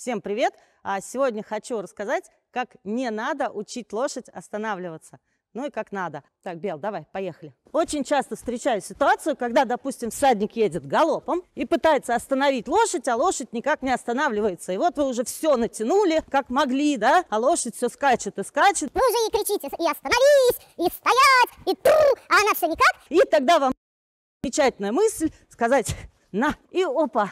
Всем привет! А сегодня хочу рассказать, как не надо учить лошадь останавливаться. Ну и как надо. Так, Бел, давай, поехали. Очень часто встречаю ситуацию, когда, допустим, всадник едет галопом и пытается остановить лошадь, а лошадь никак не останавливается. И вот вы уже все натянули, как могли, да, а лошадь все скачет и скачет. Вы уже и кричите, и остановись, и стоять, и тру, а она все никак. И тогда вам замечательная мысль сказать «на» и опа,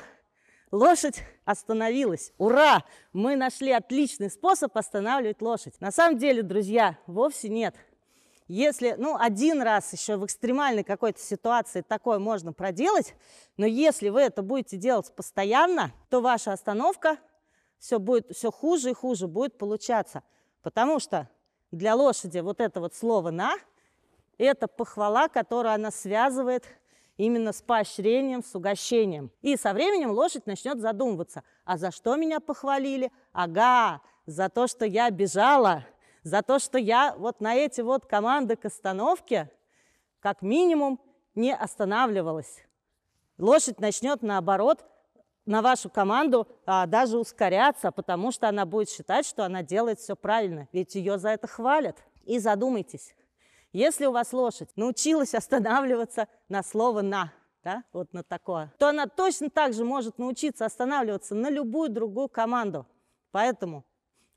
лошадь остановилась. Ура! Мы нашли отличный способ останавливать лошадь. На самом деле, друзья, вовсе нет. Если, ну, один раз еще в экстремальной какой-то ситуации такое можно проделать, но если вы это будете делать постоянно, то ваша остановка все будет все хуже и хуже будет получаться. Потому что для лошади вот это вот слово «на» – это похвала, которую она связывает именно с поощрением, с угощением. И со временем лошадь начнет задумываться, а за что меня похвалили? Ага, за то, что я бежала, за то, что я вот на эти вот команды к остановке как минимум не останавливалась. Лошадь начнет наоборот на вашу команду а, даже ускоряться, потому что она будет считать, что она делает все правильно, ведь ее за это хвалят. И задумайтесь, если у вас лошадь научилась останавливаться на слово «на», да, вот на такое, то она точно так же может научиться останавливаться на любую другую команду. Поэтому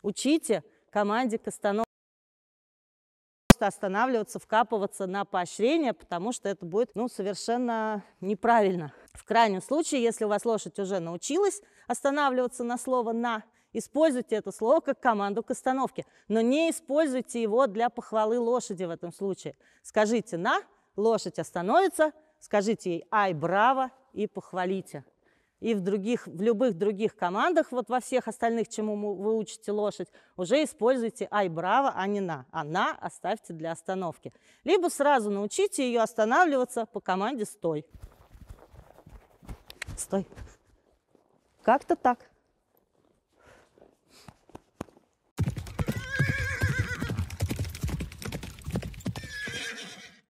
учите команде к остановке останавливаться, вкапываться на поощрение, потому что это будет ну, совершенно неправильно. В крайнем случае, если у вас лошадь уже научилась останавливаться на слово «на», используйте это слово как команду к остановке, но не используйте его для похвалы лошади в этом случае. Скажите «на», лошадь остановится, скажите ей «ай, браво» и похвалите и в, других, в любых других командах, вот во всех остальных, чему вы учите лошадь, уже используйте «ай, браво», а не «на». А «на» оставьте для остановки. Либо сразу научите ее останавливаться по команде «стой». Стой. Как-то так.